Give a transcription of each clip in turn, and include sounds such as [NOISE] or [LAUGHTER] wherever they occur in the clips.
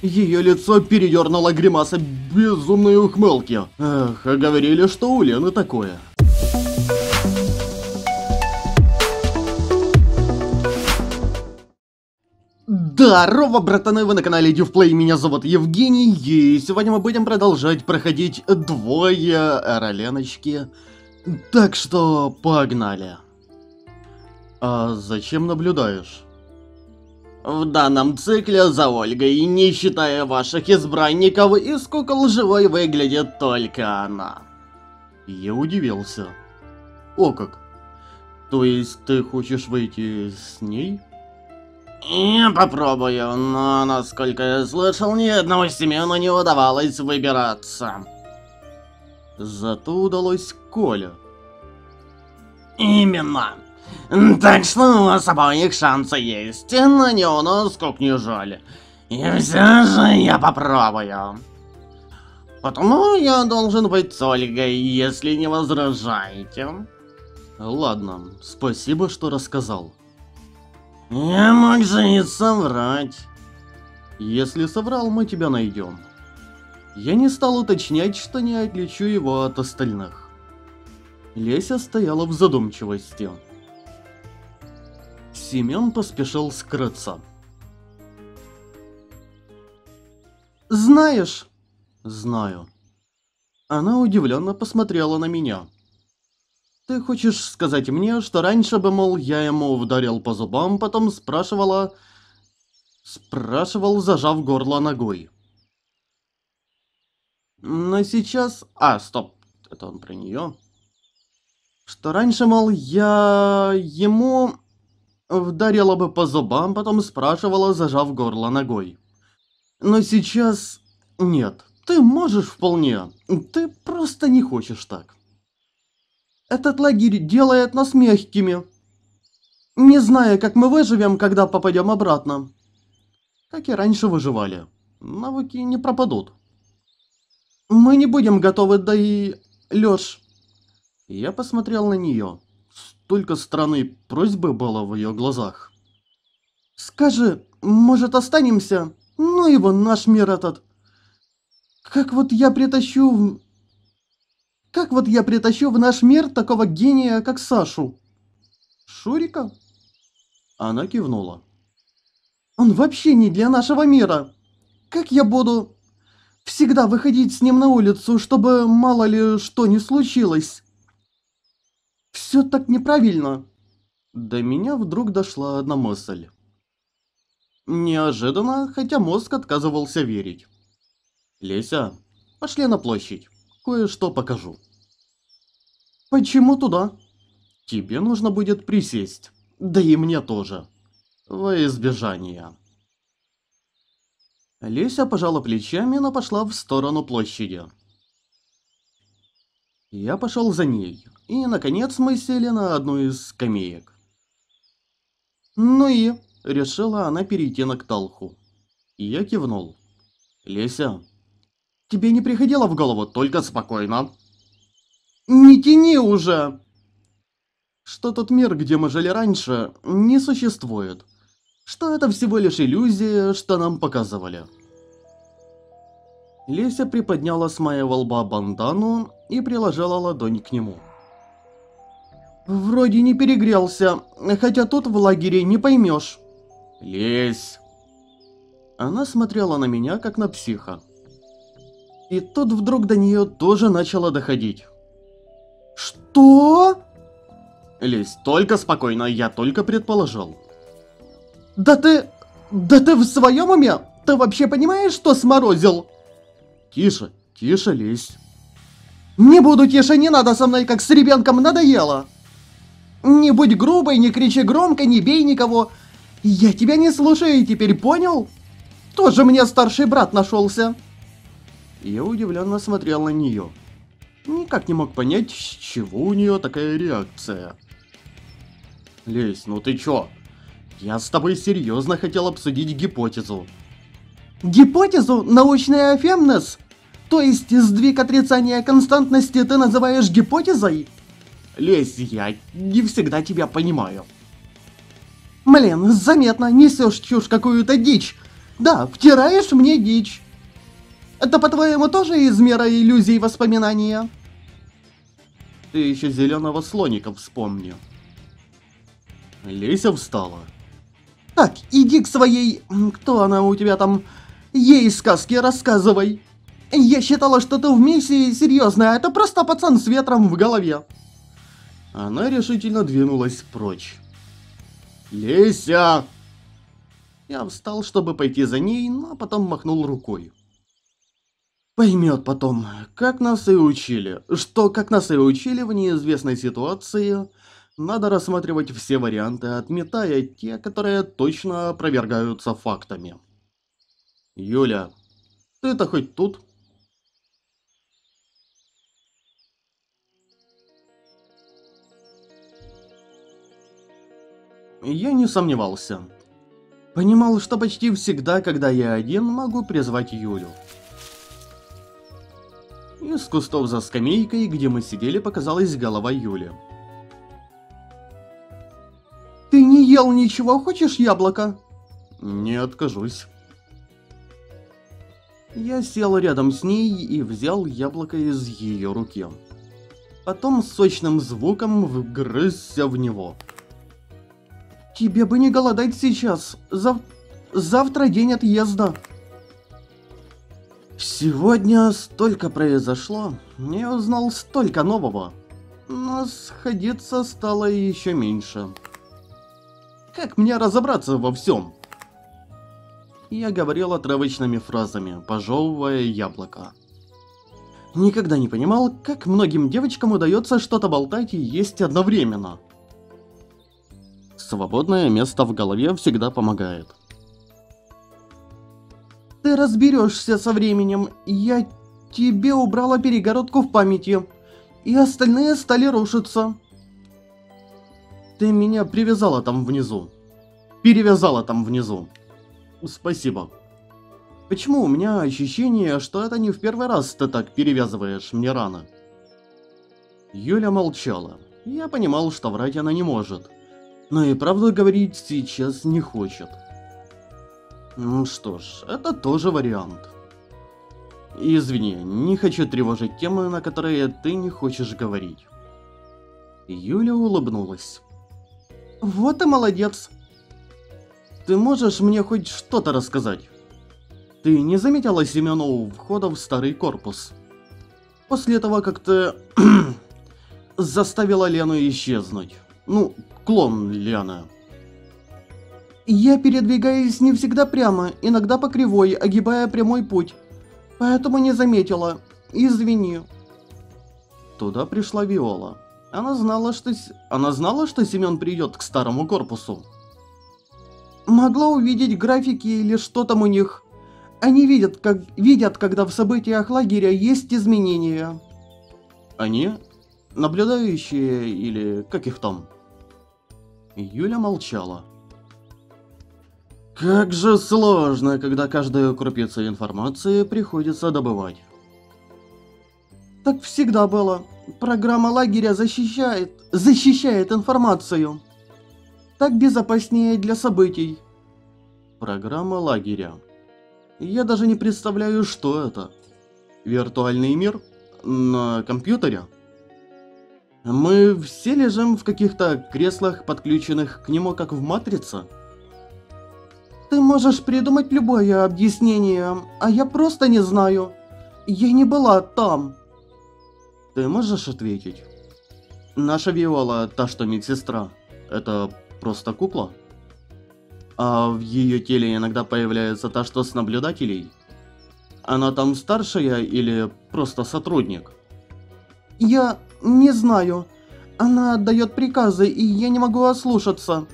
Ее лицо передернуло гримаса безумной ухмылки. Эх, а говорили, что у Лены такое. Здорово, братаны, вы на канале Дивплей, меня зовут Евгений, и сегодня мы будем продолжать проходить двое роленочки. Так что, погнали. А зачем наблюдаешь? В данном цикле за Ольгой, не считая ваших избранников, из кукол живой выглядит только она. Я удивился. О как. То есть ты хочешь выйти с ней? Я попробую, но, насколько я слышал, ни одного Семену не удавалось выбираться. Зато удалось Коля. Именно. Так что у вас обоих шансы есть, но не у нас, как не жаль. И все же я попробую. Потому я должен быть с Ольгой, если не возражаете. Ладно, спасибо, что рассказал. Я мог же и соврать. Если соврал, мы тебя найдем. Я не стал уточнять, что не отличу его от остальных. Леся стояла в задумчивости. Семен поспешил скрыться. «Знаешь...» «Знаю». Она удивленно посмотрела на меня. Ты хочешь сказать мне, что раньше бы, мол, я ему ударил по зубам, потом спрашивала... Спрашивал, зажав горло ногой. Но сейчас... А, стоп, это он про нее. Что раньше, мол, я ему вдарила бы по зубам, потом спрашивала, зажав горло ногой. Но сейчас... Нет, ты можешь вполне. Ты просто не хочешь так. Этот лагерь делает нас мягкими. Не зная, как мы выживем, когда попадем обратно. Как и раньше выживали. Навыки не пропадут. Мы не будем готовы, да и... Лёш... Я посмотрел на неё. Столько странной просьбы было в её глазах. Скажи, может останемся? Ну его, наш мир этот. Как вот я притащу как вот я притащу в наш мир такого гения, как Сашу? Шурика? Она кивнула. Он вообще не для нашего мира. Как я буду всегда выходить с ним на улицу, чтобы мало ли что не случилось? Все так неправильно. До меня вдруг дошла одна мысль. Неожиданно, хотя мозг отказывался верить. Леся, пошли на площадь кое-что покажу. Почему туда? Тебе нужно будет присесть. Да и мне тоже. Во избежание. Леся пожала плечами, но пошла в сторону площади. Я пошел за ней, и, наконец, мы сели на одну из скамеек. «Ну и?» – решила она перейти на Кталху. Я кивнул. «Леся, Тебе не приходило в голову только спокойно? Не тяни уже! Что тот мир, где мы жили раньше, не существует. Что это всего лишь иллюзия, что нам показывали. Леся приподняла с моего лба бандану и приложила ладонь к нему. Вроде не перегрелся, хотя тут в лагере не поймешь. Лезь. Она смотрела на меня, как на психа. И тут вдруг до нее тоже начало доходить. Что? Лезь, только спокойно, я только предположил. Да ты... Да ты в своем уме? Ты вообще понимаешь, что сморозил? Тише, тише, лезь. Не буду тише, не надо со мной, как с ребенком, надоело. Не будь грубой, не кричи громко, не бей никого. Я тебя не слушаю теперь, понял? Тоже мне старший брат нашелся. Я удивленно смотрел на нее. Никак не мог понять, с чего у нее такая реакция. Лесь, ну ты чё? Я с тобой серьезно хотел обсудить гипотезу. Гипотезу? Научная эфемнес? То есть сдвиг отрицания константности ты называешь гипотезой? Лесь, я не всегда тебя понимаю. Блин, заметно, несешь чушь какую-то дичь. Да, втираешь мне дичь. Это, по-твоему, тоже из мира иллюзий воспоминания? Ты еще зеленого слоника вспомни. Леся встала. Так, иди к своей... Кто она у тебя там? Ей сказки рассказывай. Я считала, что ты в миссии серьезная, а это просто пацан с ветром в голове. Она решительно двинулась прочь. «Леся!» Я встал, чтобы пойти за ней, но потом махнул рукой. Поймет потом, как нас и учили, что, как нас и учили в неизвестной ситуации, надо рассматривать все варианты, отметая те, которые точно опровергаются фактами. Юля, ты-то хоть тут? Я не сомневался. Понимал, что почти всегда, когда я один, могу призвать Юлю. Из кустов за скамейкой, где мы сидели, показалась голова Юли. «Ты не ел ничего, хочешь яблоко?» «Не откажусь». Я сел рядом с ней и взял яблоко из ее руки. Потом сочным звуком вгрызся в него. Тебе бы не голодать сейчас. Зав... Завтра день отъезда. Сегодня столько произошло. Я узнал столько нового. Но сходиться стало еще меньше. Как мне разобраться во всем? Я говорил отрывочными фразами, пожевывая яблоко. Никогда не понимал, как многим девочкам удается что-то болтать и есть одновременно. Свободное место в голове всегда помогает. Ты разберешься со временем. Я тебе убрала перегородку в памяти. И остальные стали рушиться. Ты меня привязала там внизу. Перевязала там внизу. Спасибо. Почему у меня ощущение, что это не в первый раз ты так перевязываешь мне раны? Юля молчала. Я понимал, что врать она не может но и правду говорить сейчас не хочет. Ну что ж, это тоже вариант. Извини, не хочу тревожить темы, на которые ты не хочешь говорить. Юля улыбнулась. Вот и молодец. Ты можешь мне хоть что-то рассказать? Ты не заметила Семена у входа в старый корпус? После того, как ты [CLEARS THROAT] заставила Лену исчезнуть. Ну, клон Лиана. Я передвигаюсь не всегда прямо, иногда по кривой, огибая прямой путь. Поэтому не заметила. Извини. Туда пришла Виола. Она знала, что она знала, что Семен придет к старому корпусу. Могла увидеть графики или что там у них. Они видят, как видят, когда в событиях лагеря есть изменения. Они? Наблюдающие или как их там? Юля молчала. Как же сложно, когда каждую крупицу информации приходится добывать. Так всегда было. Программа лагеря защищает, защищает информацию. Так безопаснее для событий. Программа лагеря. Я даже не представляю, что это. Виртуальный мир? На компьютере? Мы все лежим в каких-то креслах, подключенных к нему, как в Матрице? Ты можешь придумать любое объяснение, а я просто не знаю. Я не была там. Ты можешь ответить? Наша Виола, та, что медсестра, это просто кукла? А в ее теле иногда появляется та, что с наблюдателей? Она там старшая или просто сотрудник? Я не знаю. Она отдает приказы, и я не могу ослушаться.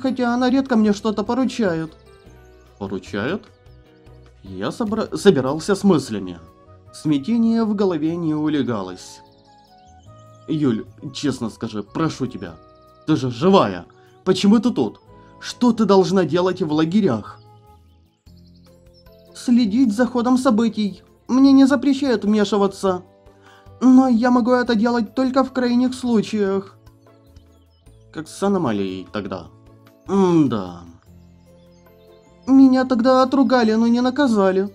Хотя она редко мне что-то поручает. Поручает? Я собра... собирался с мыслями. Смятение в голове не улегалось. Юль, честно скажи, прошу тебя. Ты же живая. Почему ты тут? Что ты должна делать в лагерях? Следить за ходом событий. Мне не запрещают вмешиваться. Но я могу это делать только в крайних случаях. Как с аномалией тогда. М-да. Меня тогда отругали, но не наказали.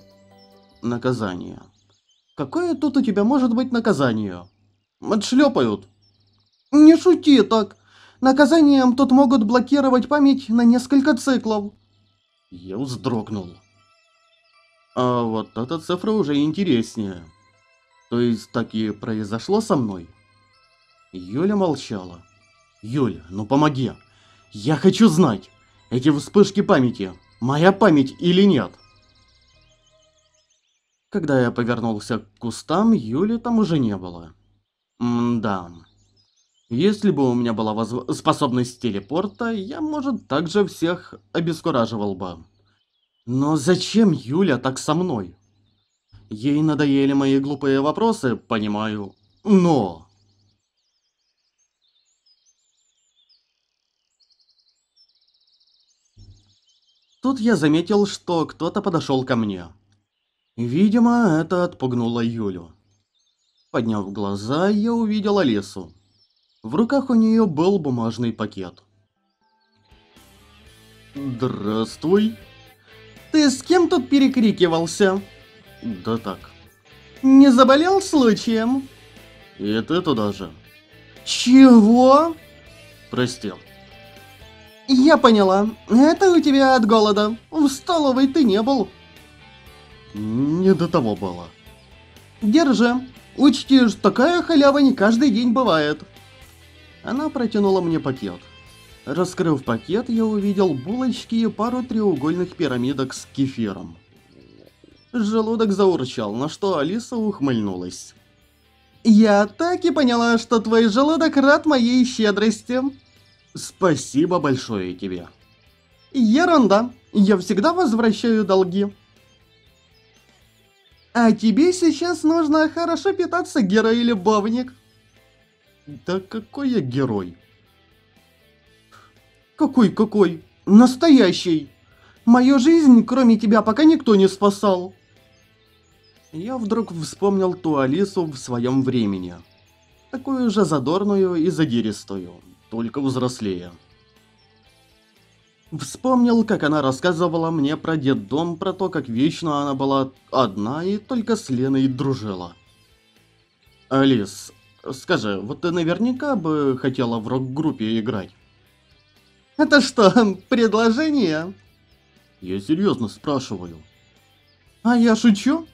Наказание. Какое тут у тебя может быть наказание? Отшлепают. Не шути так. Наказанием тут могут блокировать память на несколько циклов. Я вздрогнул. А вот эта цифра уже интереснее. То есть так и произошло со мной? Юля молчала. Юля, ну помоги. Я хочу знать, эти вспышки памяти, моя память или нет? Когда я повернулся к кустам, Юли там уже не было. М-да. Если бы у меня была воз... способность телепорта, я, может, также всех обескураживал бы. Но зачем Юля так со мной? Ей надоели мои глупые вопросы, понимаю. Но... Тут я заметил, что кто-то подошел ко мне. Видимо, это отпугнуло Юлю. Подняв глаза, я увидел Алису. В руках у нее был бумажный пакет. «Здравствуй!» Ты с кем тут перекрикивался? Да так. Не заболел случаем? И ты туда же. Чего? Прости. Я поняла. Это у тебя от голода. В столовой ты не был. Не до того было. Держи. Учти, такая халява не каждый день бывает. Она протянула мне пакет. Раскрыв пакет, я увидел булочки и пару треугольных пирамидок с кефиром. Желудок заурчал, на что Алиса ухмыльнулась. «Я так и поняла, что твой желудок рад моей щедрости». «Спасибо большое тебе». «Ерунда, я всегда возвращаю долги». «А тебе сейчас нужно хорошо питаться, герой-любовник». «Да какой я герой?» Какой-какой? Настоящий! Мою жизнь, кроме тебя, пока никто не спасал. Я вдруг вспомнил ту Алису в своем времени. Такую же задорную и задиристую, только взрослее. Вспомнил, как она рассказывала мне про детдом, про то, как вечно она была одна и только с Леной дружила. Алис, скажи, вот ты наверняка бы хотела в рок-группе играть? Это что, предложение? Я серьезно спрашиваю. А я шучу?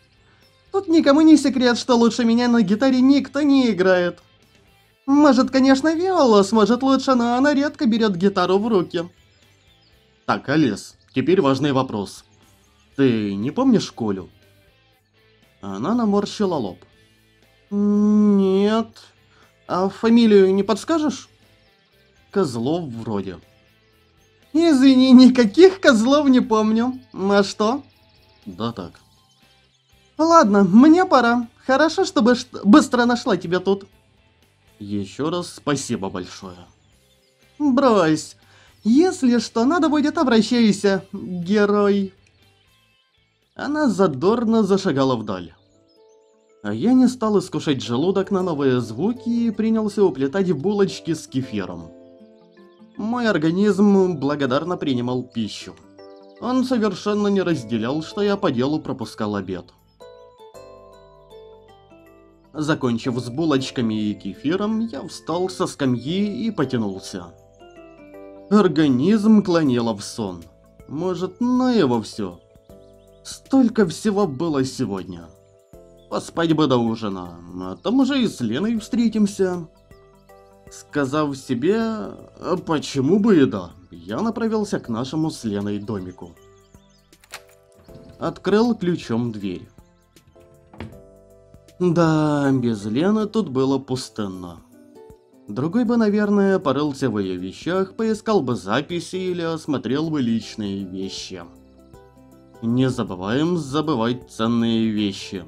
Тут никому не секрет, что лучше меня на гитаре никто не играет. Может, конечно, Виола сможет лучше, но она редко берет гитару в руки. Так, Алис, теперь важный вопрос. Ты не помнишь Колю? Она наморщила лоб. Нет. А фамилию не подскажешь? Козлов вроде. Извини, никаких козлов не помню. А что? Да так. Ладно, мне пора. Хорошо, что быстро нашла тебя тут. Еще раз спасибо большое. Брось. Если что надо будет, обращайся, герой. Она задорно зашагала вдаль. А я не стал искушать желудок на новые звуки и принялся уплетать булочки с кефиром. Мой организм благодарно принимал пищу. Он совершенно не разделял, что я по делу пропускал обед. Закончив с булочками и кефиром, я встал со скамьи и потянулся. Организм клонило в сон. Может, на его все. Столько всего было сегодня. Поспать бы до ужина, а там уже и с Леной встретимся. Сказав себе, «А почему бы и да, я направился к нашему с Леной домику. Открыл ключом дверь. Да, без Лены тут было пустынно. Другой бы, наверное, порылся в ее вещах, поискал бы записи или осмотрел бы личные вещи. Не забываем забывать ценные вещи.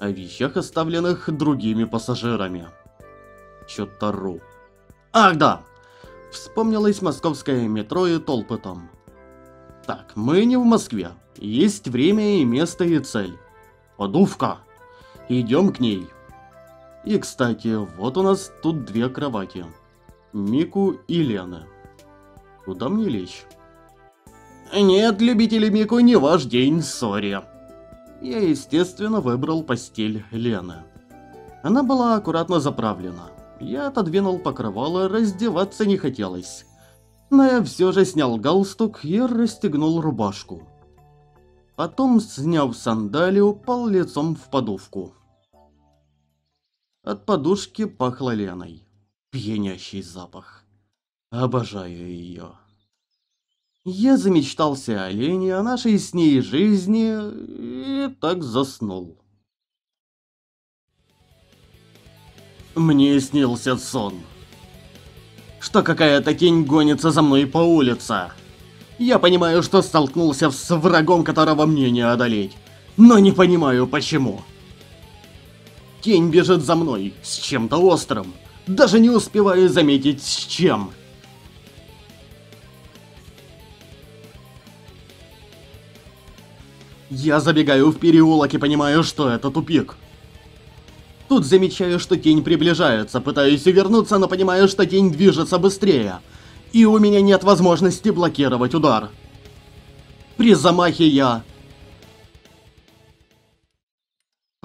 О вещах, оставленных другими пассажирами. Чё-то Ах да! Вспомнилось московское метро и толпы там. Так, мы не в Москве. Есть время и место и цель. Подувка. Идем к ней. И, кстати, вот у нас тут две кровати. Мику и Лены. Куда мне лечь? Нет, любители Мику, не ваш день, сори. Я, естественно, выбрал постель Лены. Она была аккуратно заправлена. Я отодвинул покрывало, раздеваться не хотелось. Но я все же снял галстук и расстегнул рубашку. Потом, сняв сандали, упал лицом в подушку. От подушки пахло Леной. Пьянящий запах. Обожаю ее. Я замечтался о Лене, о нашей с ней жизни и так заснул. Мне снился сон. Что какая-то тень гонится за мной по улице. Я понимаю, что столкнулся с врагом, которого мне не одолеть. Но не понимаю, почему. Тень бежит за мной, с чем-то острым. Даже не успеваю заметить, с чем. Я забегаю в переулок и понимаю, что это тупик. Тут замечаю, что тень приближается, пытаюсь вернуться, но понимаю, что тень движется быстрее. И у меня нет возможности блокировать удар. При замахе я...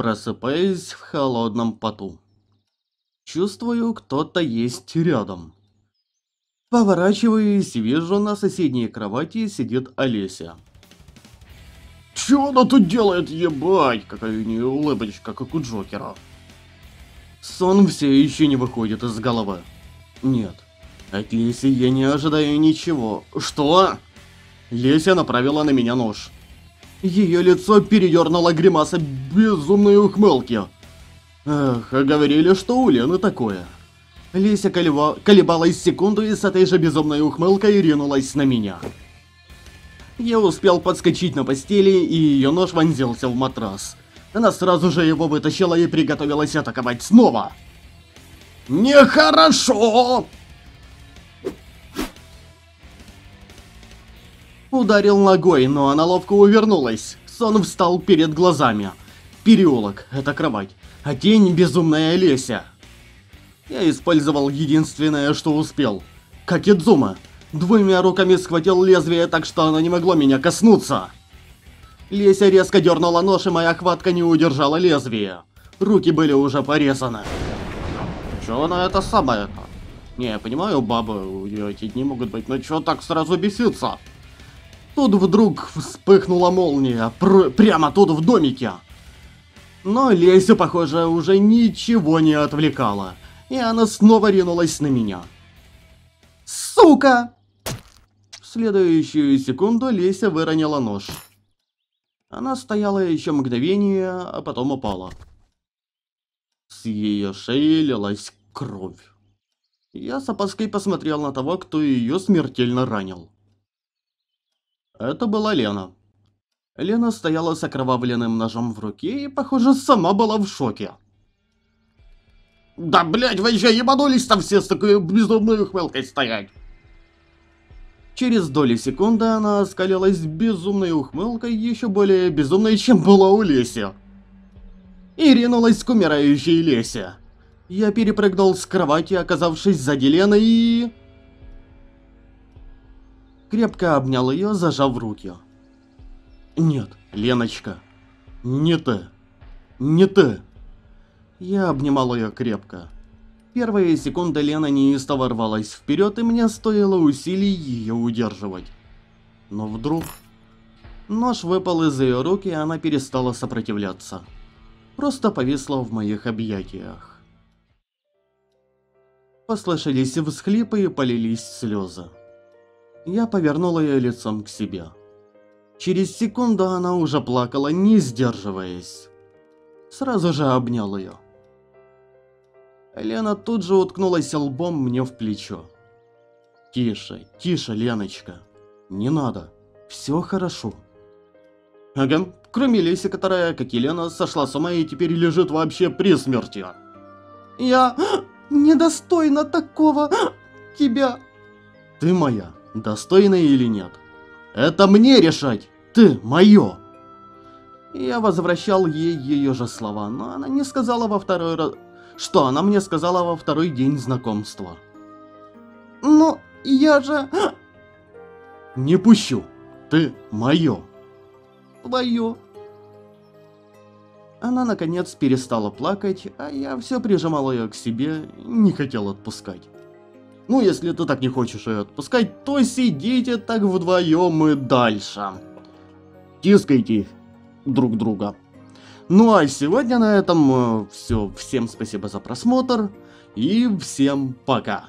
Просыпаюсь в холодном поту. Чувствую, кто-то есть рядом. Поворачиваюсь вижу, на соседней кровати сидит Олеся. Чё она тут делает, ебать? Какая у нее улыбочка, как у Джокера. Сон все еще не выходит из головы. Нет, от Леси я не ожидаю ничего. Что? Леся направила на меня нож. Ее лицо передернуло гримаса безумной ухмылки. Эх, а говорили, что у Лены такое. Леся колеба... колебалась секунду и с этой же безумной ухмылкой ринулась на меня. Я успел подскочить на постели, и ее нож вонзился в матрас. Она сразу же его вытащила и приготовилась атаковать снова. Нехорошо! Ударил ногой, но она ловко увернулась. Сон встал перед глазами. Переулок, это кровать, а тень безумная Леся. Я использовал единственное, что успел. Какидзума. Двумя руками схватил лезвие так, что оно не могло меня коснуться. Леся резко дернула нож, и моя хватка не удержала лезвие. Руки были уже порезаны. Чё она это самое-то? Не, я понимаю, бабы, у нее эти дни могут быть, но чё так сразу беситься? Тут вдруг вспыхнула молния, пр прямо тут в домике. Но Лесю, похоже, уже ничего не отвлекало, и она снова ринулась на меня. «Сука!» следующую секунду Леся выронила нож. Она стояла еще мгновение, а потом упала. С ее шеи лилась кровь. Я с опаской посмотрел на того, кто ее смертельно ранил. Это была Лена. Лена стояла с окровавленным ножом в руке и, похоже, сама была в шоке. Да, блять, вы еще ебанулись-то все с такой безумной ухмылкой стоять. Через доли секунды она оскалилась безумной ухмылкой, еще более безумной, чем была у Леси. И ринулась к умирающей Лесе. Я перепрыгнул с кровати, оказавшись сзади Лены и... Крепко обнял ее, зажав руки. Нет, Леночка, не ты, не ты. Я обнимал ее крепко. Первые секунды Лена неистово рвалась вперед, и мне стоило усилий ее удерживать. Но вдруг... Нож выпал из ее рук, и она перестала сопротивляться. Просто повисла в моих объятиях. Послышались всхлипы и полились слезы. Я повернул ее лицом к себе. Через секунду она уже плакала, не сдерживаясь. Сразу же обнял ее. Лена тут же уткнулась лбом мне в плечо. «Тише, тише, Леночка. Не надо. Все хорошо». Ага, кроме Леси, которая, как и Лена, сошла с ума и теперь лежит вообще при смерти. «Я [GASPS] недостойна такого тебя». «Ты моя, достойна или нет? Это мне решать. Ты мое». Я возвращал ей ее же слова, но она не сказала во второй раз что она мне сказала во второй день знакомства. «Но я же...» [GASPS] «Не пущу. Ты мое. Твое. Она наконец перестала плакать, а я все прижимал ее к себе, не хотел отпускать. Ну, если ты так не хочешь ее отпускать, то сидите так вдвоем и дальше. Тискайте друг друга. Ну а сегодня на этом э, все. Всем спасибо за просмотр и всем пока.